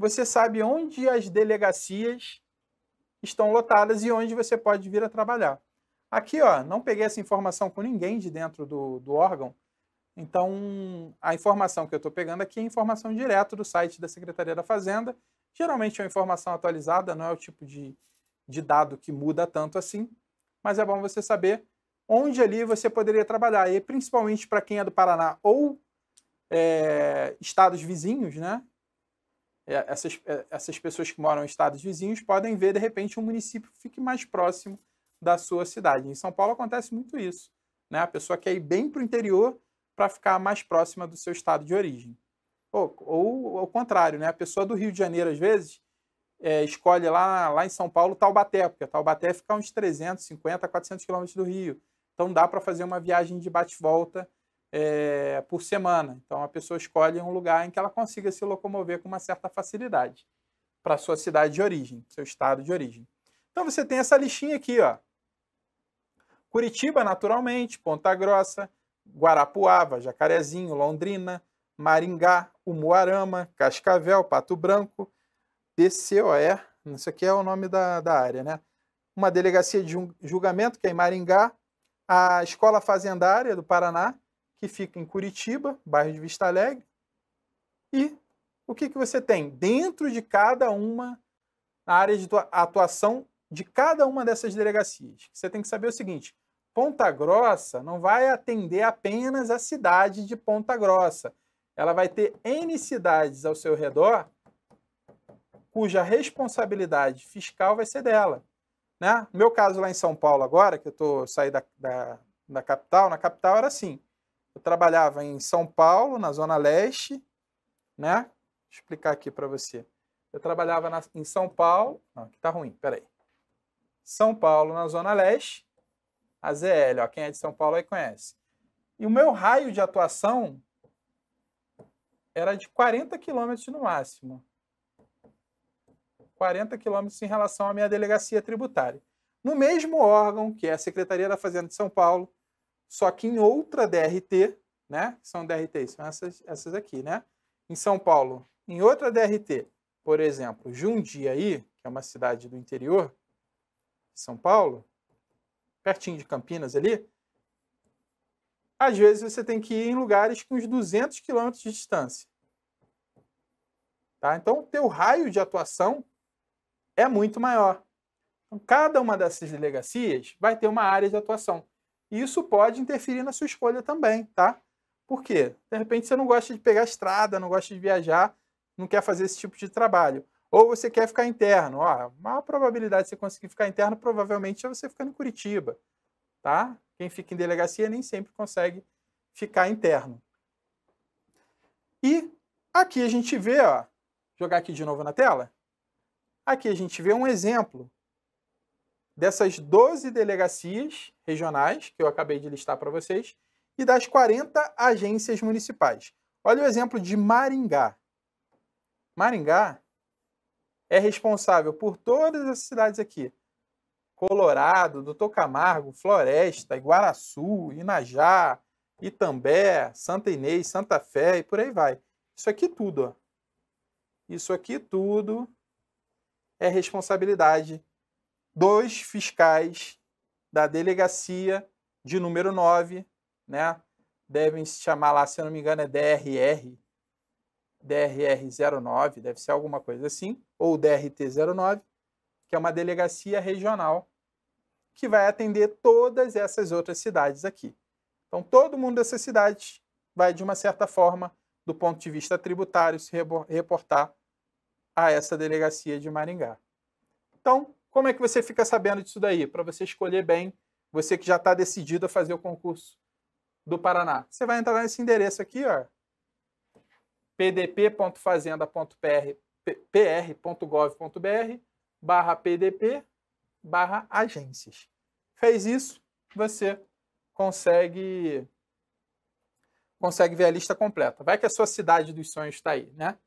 você sabe onde as delegacias estão lotadas e onde você pode vir a trabalhar. Aqui, ó, não peguei essa informação com ninguém de dentro do, do órgão, então a informação que eu estou pegando aqui é informação direto do site da Secretaria da Fazenda. Geralmente é uma informação atualizada, não é o tipo de, de dado que muda tanto assim, mas é bom você saber onde ali você poderia trabalhar, e principalmente para quem é do Paraná ou é, estados vizinhos, né? É, essas, é, essas pessoas que moram em estados vizinhos podem ver, de repente, um município que fique mais próximo da sua cidade. Em São Paulo acontece muito isso. Né? A pessoa quer ir bem para o interior para ficar mais próxima do seu estado de origem. Ou, ou ao contrário, né? a pessoa do Rio de Janeiro, às vezes, é, escolhe lá, lá em São Paulo Taubaté, porque Taubaté fica a uns 350, 400 quilômetros do Rio. Então dá para fazer uma viagem de bate-volta é, por semana. Então a pessoa escolhe um lugar em que ela consiga se locomover com uma certa facilidade para sua cidade de origem, seu estado de origem. Então você tem essa listinha aqui, ó. Curitiba, naturalmente, Ponta Grossa, Guarapuava, Jacarezinho, Londrina, Maringá, Umuarama, Cascavel, Pato Branco, DCOE, isso aqui é o nome da, da área, né? Uma delegacia de julgamento, que é em Maringá, a Escola Fazendária do Paraná, que fica em Curitiba, bairro de Vista Alegre. E o que, que você tem? Dentro de cada uma, área de atuação de cada uma dessas delegacias. Você tem que saber o seguinte: Ponta Grossa não vai atender apenas a cidade de Ponta Grossa. Ela vai ter N cidades ao seu redor cuja responsabilidade fiscal vai ser dela. Né? No meu caso lá em São Paulo agora, que eu tô saí da, da, da capital, na capital era assim. Eu trabalhava em São Paulo, na Zona Leste, né? Vou explicar aqui para você. Eu trabalhava na, em São Paulo. Não, aqui tá ruim, peraí. São Paulo, na Zona Leste, a ZL, ó, quem é de São Paulo aí conhece. E o meu raio de atuação era de 40 quilômetros no máximo. 40 quilômetros em relação à minha delegacia tributária. No mesmo órgão, que é a Secretaria da Fazenda de São Paulo, só que em outra DRT, né? São DRTs, são essas, essas aqui, né? Em São Paulo, em outra DRT, por exemplo, Jundiaí, que é uma cidade do interior de São Paulo, pertinho de Campinas ali, às vezes você tem que ir em lugares com uns 200 quilômetros de distância. Tá? Então, o teu raio de atuação é muito maior. Então, cada uma dessas delegacias vai ter uma área de atuação. E isso pode interferir na sua escolha também, tá? Por quê? De repente você não gosta de pegar estrada, não gosta de viajar, não quer fazer esse tipo de trabalho. Ou você quer ficar interno. Ó, a maior probabilidade de você conseguir ficar interno provavelmente é você ficando em Curitiba, tá? Quem fica em delegacia nem sempre consegue ficar interno. E aqui a gente vê, ó, jogar aqui de novo na tela. Aqui a gente vê um exemplo dessas 12 delegacias regionais que eu acabei de listar para vocês e das 40 agências municipais. Olha o exemplo de Maringá. Maringá é responsável por todas as cidades aqui. Colorado, Doutor Camargo, Floresta, Iguaraçu, Inajá, Itambé, Santa Inês, Santa Fé e por aí vai. Isso aqui tudo, ó. Isso aqui tudo é responsabilidade dos fiscais da delegacia de número 9, né? Devem se chamar lá, se eu não me engano, é DRR, DRR09, deve ser alguma coisa assim, ou DRT09, que é uma delegacia regional que vai atender todas essas outras cidades aqui. Então, todo mundo dessas cidades vai, de uma certa forma, do ponto de vista tributário, se reportar a essa delegacia de Maringá. Então, como é que você fica sabendo disso daí? Para você escolher bem, você que já está decidido a fazer o concurso do Paraná. Você vai entrar nesse endereço aqui, ó, pdp.fazenda.pr.gov.br barra pdp barra agências. Fez isso, você consegue consegue ver a lista completa. Vai que a sua cidade dos sonhos está aí, né?